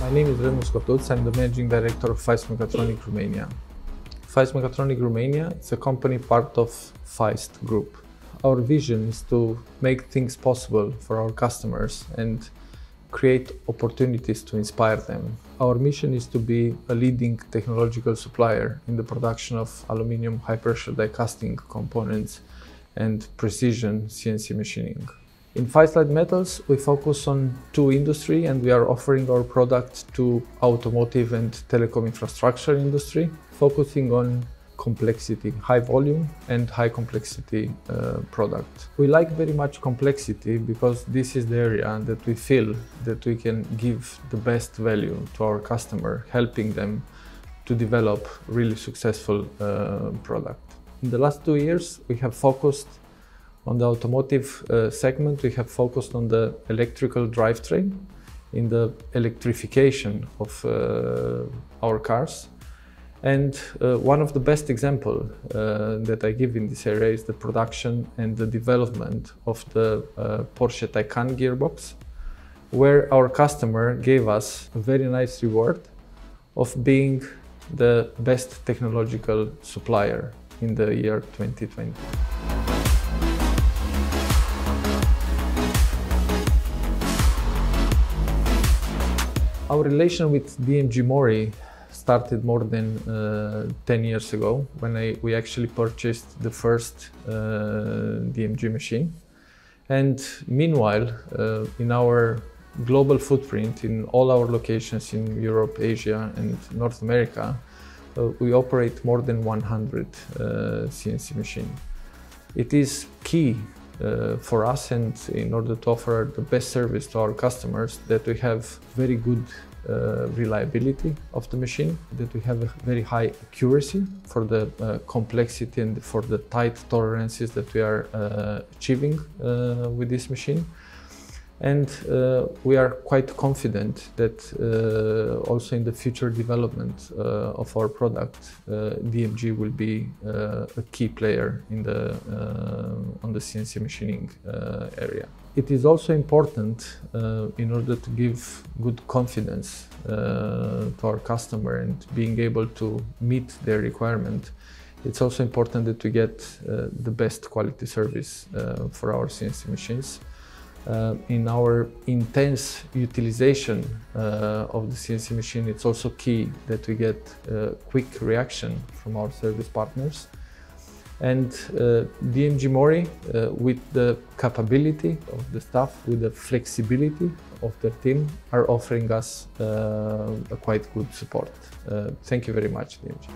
My name is Remus Cotuț. I'm the managing director of FAIST Mekatronic Romania. FAIST Mekatronic Romania is a company part of FAIST Group. Our vision is to make things possible for our customers and create opportunities to inspire them. Our mission is to be a leading technological supplier in the production of aluminium high pressure die casting components and precision CNC machining. In FAIST Light Metals, we focus on two industry and we are offering our products to automotive and telecom infrastructure industry, focusing on complexity, high volume and high complexity uh, product. We like very much complexity because this is the area that we feel that we can give the best value to our customer, helping them to develop really successful uh, product. In the last two years, we have focused on the automotive uh, segment, we have focused on the electrical drivetrain, in the electrification of uh, our cars. And uh, one of the best example uh, that I give in this area is the production and the development of the uh, Porsche Taycan gearbox, where our customer gave us a very nice reward of being the best technological supplier in the year 2020. Our relation with DMG Mori started more than uh, 10 years ago when I, we actually purchased the first uh, DMG machine. And meanwhile, uh, in our global footprint, in all our locations in Europe, Asia, and North America, uh, we operate more than 100 CNC machines. It is key uh, for us and in order to offer the best service to our customers that we have very good uh, reliability of the machine, that we have a very high accuracy for the uh, complexity and for the tight tolerances that we are uh, achieving uh, with this machine. And uh, we are quite confident that uh, also in the future development uh, of our product, uh, DMG will be uh, a key player in the, uh, on the CNC machining area. It is also important in order to give good confidence to our customer and being able to meet their requirement it's also important that we get uh, the best quality service uh, for our CNC machines uh, in our intense utilization uh, of the CNC machine, it's also key that we get uh, quick reaction from our service partners. And uh, DMG Mori, uh, with the capability of the staff, with the flexibility of the team, are offering us a quite good support. thank you very much, DMG.